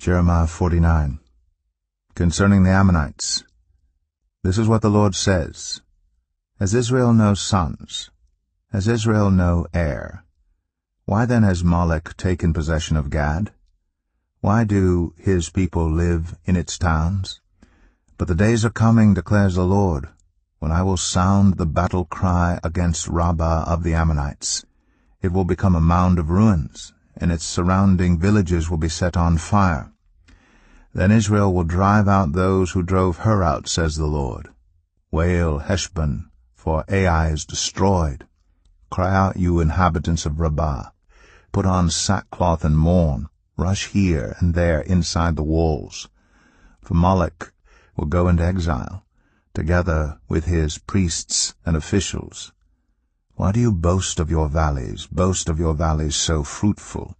Jeremiah 49 Concerning the Ammonites, this is what the Lord says. Has Israel no sons? Has Israel no heir? Why then has Molech taken possession of Gad? Why do his people live in its towns? But the days are coming, declares the Lord, when I will sound the battle cry against Rabbah of the Ammonites. It will become a mound of ruins, and its surrounding villages will be set on fire. Then Israel will drive out those who drove her out, says the Lord. Wail, Heshbon, for Ai is destroyed. Cry out, you inhabitants of Rabbah. Put on sackcloth and mourn. Rush here and there inside the walls. For Molech will go into exile, together with his priests and officials. Why do you boast of your valleys, boast of your valleys so fruitful?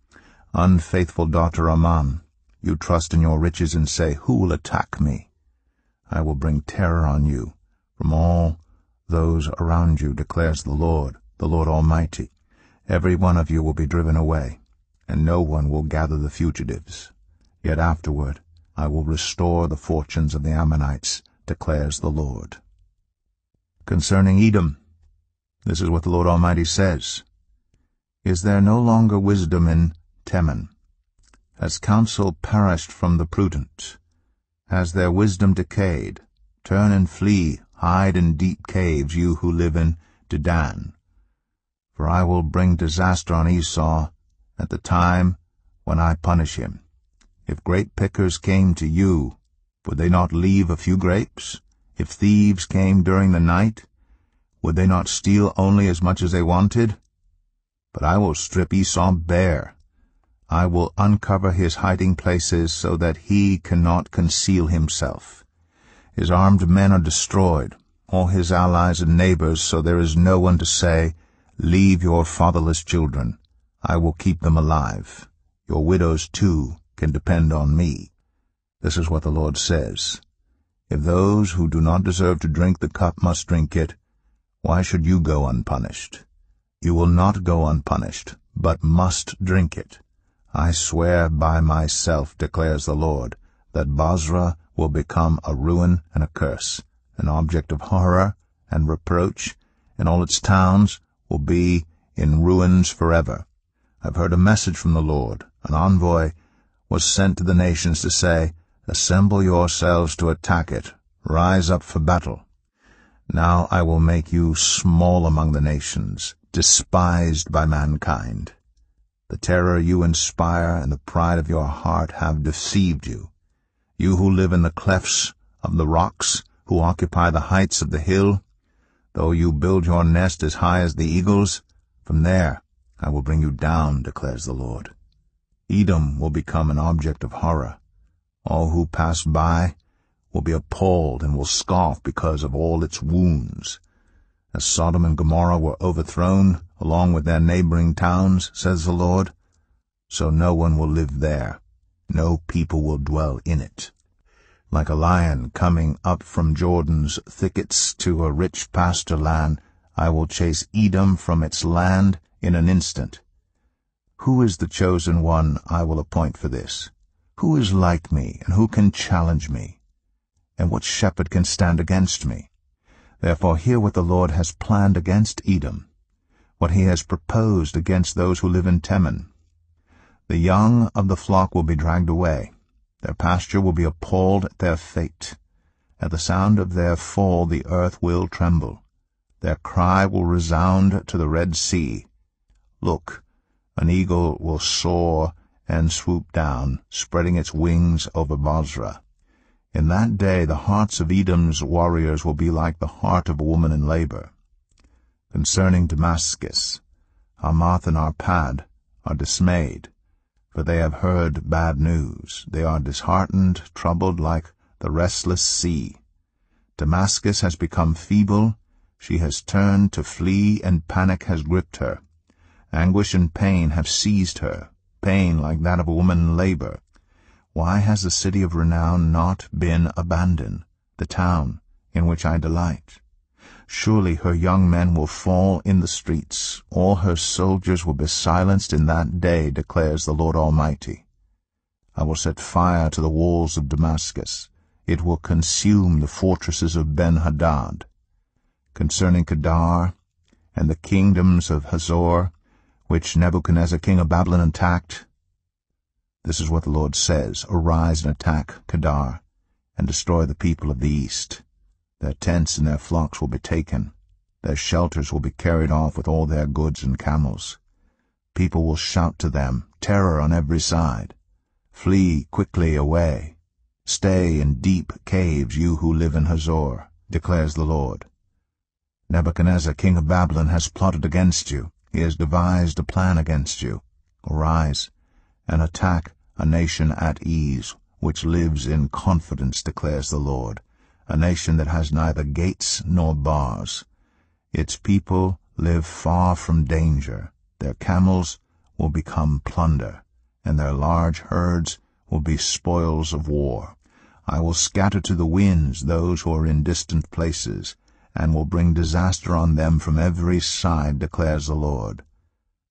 Unfaithful daughter Ammon, you trust in your riches and say, Who will attack me? I will bring terror on you from all those around you, declares the Lord, the Lord Almighty. Every one of you will be driven away, and no one will gather the fugitives. Yet afterward I will restore the fortunes of the Ammonites, declares the Lord. Concerning Edom, this is what the Lord Almighty says. Is there no longer wisdom in Teman? Has counsel perished from the prudent? Has their wisdom decayed? Turn and flee, hide in deep caves, you who live in Dedan. For I will bring disaster on Esau at the time when I punish him. If grape pickers came to you, would they not leave a few grapes? If thieves came during the night, would they not steal only as much as they wanted? But I will strip Esau bare. I will uncover his hiding places so that he cannot conceal himself. His armed men are destroyed, all his allies and neighbors, so there is no one to say, Leave your fatherless children. I will keep them alive. Your widows, too, can depend on me. This is what the Lord says. If those who do not deserve to drink the cup must drink it, why should you go unpunished? You will not go unpunished, but must drink it. I swear by myself, declares the Lord, that Bozrah will become a ruin and a curse, an object of horror and reproach, and all its towns will be in ruins forever. I've heard a message from the Lord. An envoy was sent to the nations to say, Assemble yourselves to attack it. Rise up for battle. Now I will make you small among the nations, despised by mankind. The terror you inspire and the pride of your heart have deceived you. You who live in the clefts of the rocks, who occupy the heights of the hill, though you build your nest as high as the eagles, from there I will bring you down, declares the Lord. Edom will become an object of horror. All who pass by will be appalled and will scoff because of all its wounds. As Sodom and Gomorrah were overthrown, along with their neighboring towns, says the Lord, so no one will live there, no people will dwell in it. Like a lion coming up from Jordan's thickets to a rich pasture land, I will chase Edom from its land in an instant. Who is the chosen one I will appoint for this? Who is like me, and who can challenge me? And what shepherd can stand against me? Therefore hear what the Lord has planned against Edom, what he has proposed against those who live in Teman. The young of the flock will be dragged away. Their pasture will be appalled at their fate. At the sound of their fall the earth will tremble. Their cry will resound to the Red Sea. Look, an eagle will soar and swoop down, spreading its wings over Bozrah. In that day the hearts of Edom's warriors will be like the heart of a woman in labor. Concerning Damascus, Hamath and Arpad are dismayed, for they have heard bad news. They are disheartened, troubled like the restless sea. Damascus has become feeble, she has turned to flee, and panic has gripped her. Anguish and pain have seized her, pain like that of a woman in labor. Why has the city of renown not been abandoned, the town in which I delight? Surely her young men will fall in the streets, all her soldiers will be silenced in that day, declares the Lord Almighty. I will set fire to the walls of Damascus. It will consume the fortresses of Ben-Hadad. Concerning Kedar and the kingdoms of Hazor, which Nebuchadnezzar king of Babylon attacked, this is what the Lord says, Arise and attack Kedar, and destroy the people of the east. Their tents and their flocks will be taken. Their shelters will be carried off with all their goods and camels. People will shout to them, terror on every side. Flee quickly away. Stay in deep caves, you who live in Hazor, declares the Lord. Nebuchadnezzar, king of Babylon, has plotted against you. He has devised a plan against you. Arise and attack a nation at ease, which lives in confidence, declares the Lord, a nation that has neither gates nor bars. Its people live far from danger. Their camels will become plunder, and their large herds will be spoils of war. I will scatter to the winds those who are in distant places, and will bring disaster on them from every side, declares the Lord.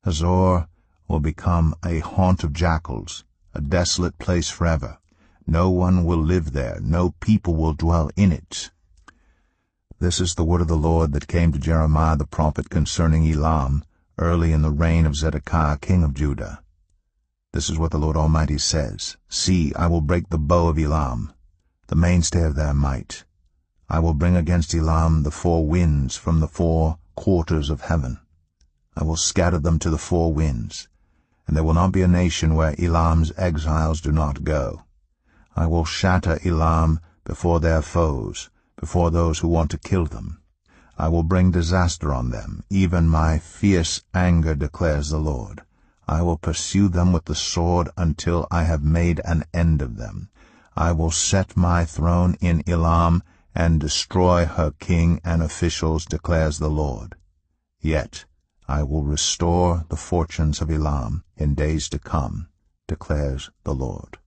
Hazor will become a haunt of jackals, a desolate place forever. No one will live there, no people will dwell in it. This is the word of the Lord that came to Jeremiah the prophet concerning Elam, early in the reign of Zedekiah king of Judah. This is what the Lord Almighty says, See, I will break the bow of Elam, the mainstay of their might. I will bring against Elam the four winds from the four quarters of heaven. I will scatter them to the four winds, and there will not be a nation where Elam's exiles do not go. I will shatter Elam before their foes, before those who want to kill them. I will bring disaster on them, even my fierce anger, declares the Lord. I will pursue them with the sword until I have made an end of them. I will set my throne in Elam and destroy her king and officials, declares the Lord. Yet I will restore the fortunes of Elam in days to come, declares the Lord.